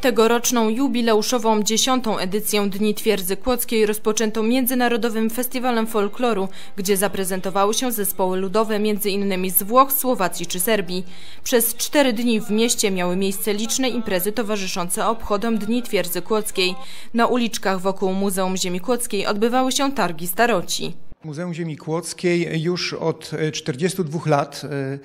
Tegoroczną jubileuszową dziesiątą edycję Dni Twierdzy Kłodzkiej rozpoczęto Międzynarodowym Festiwalem Folkloru, gdzie zaprezentowały się zespoły ludowe m.in. z Włoch, Słowacji czy Serbii. Przez cztery dni w mieście miały miejsce liczne imprezy towarzyszące obchodom Dni Twierdzy Kłodzkiej. Na uliczkach wokół Muzeum Ziemi Kłodzkiej odbywały się targi staroci. Muzeum Ziemi Kłodzkiej już od 42 lat e,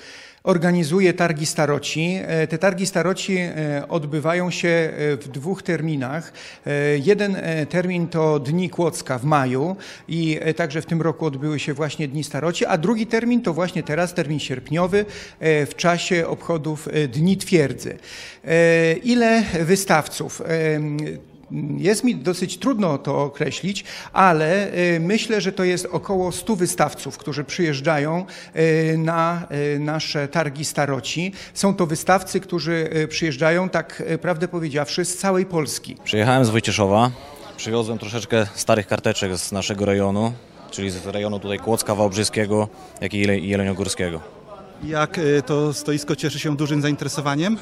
organizuje targi staroci. E, te targi staroci e, odbywają się w dwóch terminach. Jeden termin to Dni Kłodzka w maju i także w tym roku odbyły się właśnie Dni Staroci, a drugi termin to właśnie teraz, termin sierpniowy w czasie obchodów Dni Twierdzy. Ile wystawców? Jest mi dosyć trudno to określić, ale y, myślę, że to jest około 100 wystawców, którzy przyjeżdżają y, na y, nasze targi staroci. Są to wystawcy, którzy przyjeżdżają, tak prawdę powiedziawszy, z całej Polski. Przyjechałem z Wojcieszowa, przywiozłem troszeczkę starych karteczek z naszego rejonu, czyli z rejonu tutaj Kłodzka Wałbrzyskiego, jak i Jeleniogórskiego. Jak to stoisko cieszy się dużym zainteresowaniem?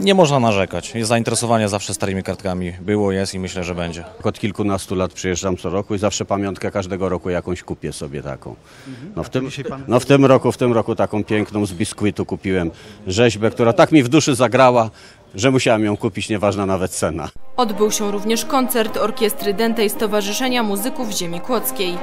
nie można narzekać. Jest zainteresowanie zawsze starymi kartkami. Było, jest i myślę, że będzie. Od kilkunastu lat przyjeżdżam co roku i zawsze pamiątkę każdego roku jakąś kupię sobie taką. No w, tym, no w tym roku, w tym roku taką piękną z biskwitu kupiłem rzeźbę, która tak mi w duszy zagrała, że musiałem ją kupić, nieważna nawet cena. Odbył się również koncert orkiestry Dentej Stowarzyszenia Muzyków Ziemi Kłodzkiej.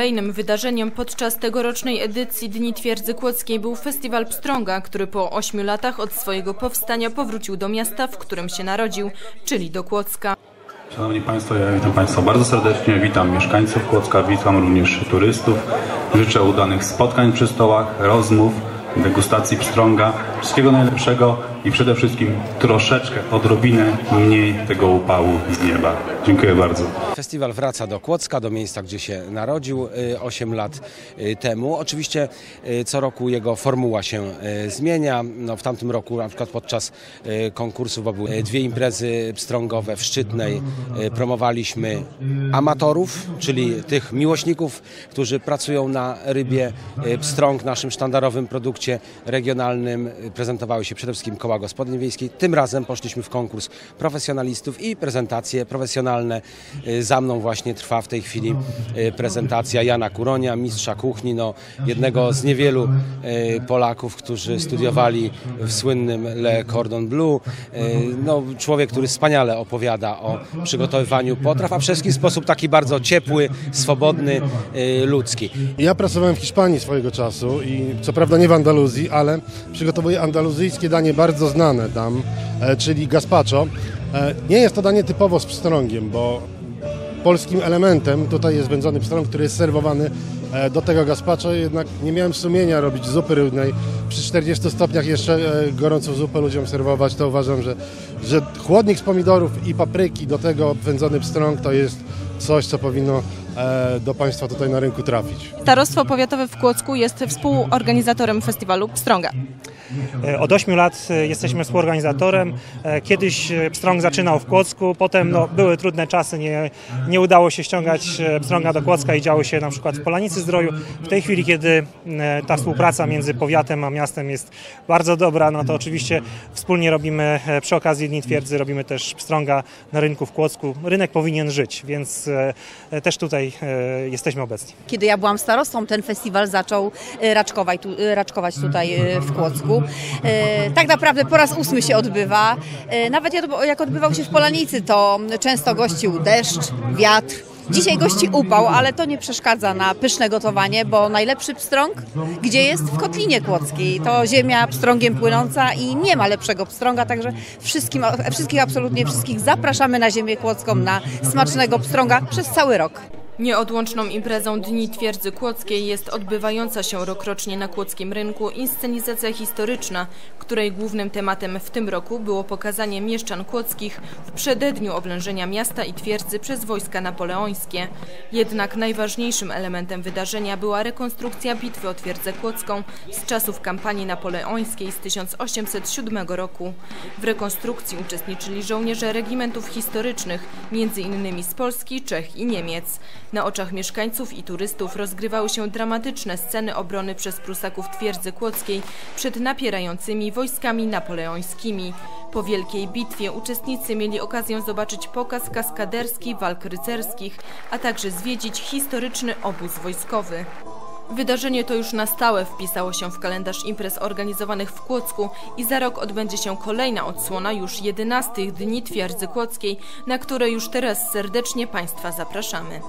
Kolejnym wydarzeniem podczas tegorocznej edycji Dni Twierdzy Kłodzkiej był festiwal Pstrąga, który po ośmiu latach od swojego powstania powrócił do miasta, w którym się narodził, czyli do Kłodzka. Szanowni Państwo, ja witam Państwa bardzo serdecznie, witam mieszkańców Kłodzka, witam również turystów. Życzę udanych spotkań przy stołach, rozmów, degustacji pstrąga. Wszystkiego najlepszego i przede wszystkim troszeczkę, odrobinę mniej tego upału z nieba. Dziękuję bardzo. Festiwal wraca do Kłodzka, do miejsca, gdzie się narodził 8 y, lat y, temu. Oczywiście y, co roku jego formuła się zmienia. No, w tamtym roku na przykład podczas konkursu, bo były dwie imprezy pstrągowe w Szczytnej, promowaliśmy amatorów, czyli tych miłośników, którzy pracują na rybie pstrąg, naszym sztandarowym produkcie regionalnym. Prezentowały się przede wszystkim koła gospodyń. Tym razem poszliśmy w konkurs profesjonalistów i prezentacje profesjonalne. Y, za mną właśnie trwa w tej chwili y, prezentacja Jana Kuronia, mistrza kuchni, no, jednego z niewielu y, Polaków, którzy studiowali w słynnym Le Cordon Bleu. No, człowiek, który wspaniale opowiada o przygotowywaniu potraw, a przede wszystkim w sposób taki bardzo ciepły, swobodny, ludzki. Ja pracowałem w Hiszpanii swojego czasu i co prawda nie w Andaluzji, ale przygotowuję andaluzyjskie danie bardzo bardzo znane tam, e, czyli gazpacho. E, nie jest to danie typowo z pstrągiem, bo polskim elementem tutaj jest wędzony pstrąg, który jest serwowany e, do tego gazpacho, jednak nie miałem sumienia robić zupy rybnej. Przy 40 stopniach jeszcze gorącą zupę ludziom serwować, to uważam, że, że chłodnik z pomidorów i papryki do tego wędzony pstrąg to jest coś, co powinno do Państwa tutaj na rynku trafić. Starostwo Powiatowe w Kłodzku jest współorganizatorem festiwalu Pstrąga. E, od 8 lat e, jesteśmy współorganizatorem. E, kiedyś Pstrąg zaczynał w Kłodzku, potem no, były trudne czasy, nie, nie udało się ściągać Pstrąga do Kłodzka i działo się na przykład w Polanicy Zdroju. W tej chwili, kiedy ta współpraca między powiatem a miastem jest bardzo dobra, no to oczywiście wspólnie robimy przy okazji Dni Twierdzy, robimy też Pstrąga na rynku w Kłodzku. Rynek powinien żyć, więc też tutaj jesteśmy obecni. Kiedy ja byłam starostą, ten festiwal zaczął raczkować, raczkować tutaj w Kłodzku. E, tak naprawdę po raz ósmy się odbywa. E, nawet jak odbywał się w Polanicy, to często gościł deszcz, wiatr. Dzisiaj gości upał, ale to nie przeszkadza na pyszne gotowanie, bo najlepszy pstrąg, gdzie jest? W Kotlinie Kłodzkiej. To ziemia pstrągiem płynąca i nie ma lepszego pstrąga, także wszystkim, wszystkich, absolutnie wszystkich zapraszamy na ziemię kłodzką, na smacznego pstrąga przez cały rok. Nieodłączną imprezą Dni Twierdzy Kłodzkiej jest odbywająca się rokrocznie na Kłodzkim Rynku inscenizacja historyczna, której głównym tematem w tym roku było pokazanie mieszczan kłodzkich w przededniu oblężenia miasta i twierdzy przez wojska napoleońskie. Jednak najważniejszym elementem wydarzenia była rekonstrukcja bitwy o Twierdzę Kłodzką z czasów kampanii napoleońskiej z 1807 roku. W rekonstrukcji uczestniczyli żołnierze regimentów historycznych, innymi z Polski, Czech i Niemiec. Na oczach mieszkańców i turystów rozgrywały się dramatyczne sceny obrony przez Prusaków twierdzy kłodzkiej przed napierającymi wojskami napoleońskimi. Po wielkiej bitwie uczestnicy mieli okazję zobaczyć pokaz kaskaderski walk rycerskich, a także zwiedzić historyczny obóz wojskowy. Wydarzenie to już na stałe wpisało się w kalendarz imprez organizowanych w Kłodzku i za rok odbędzie się kolejna odsłona już 11 Dni Twierdzy Kłodzkiej, na które już teraz serdecznie Państwa zapraszamy.